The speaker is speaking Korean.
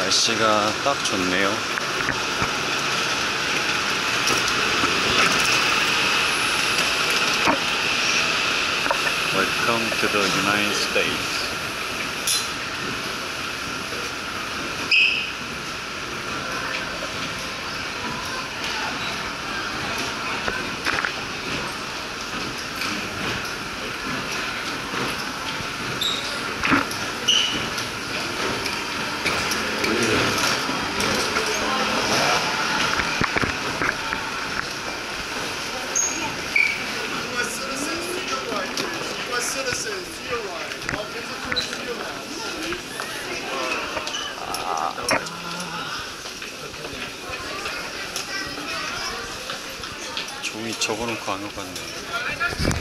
날씨가 딱 좋네요. Welcome to the United States. U.S. citizens, right. All visitors, right. 종이 적어놓고 안 오갔네.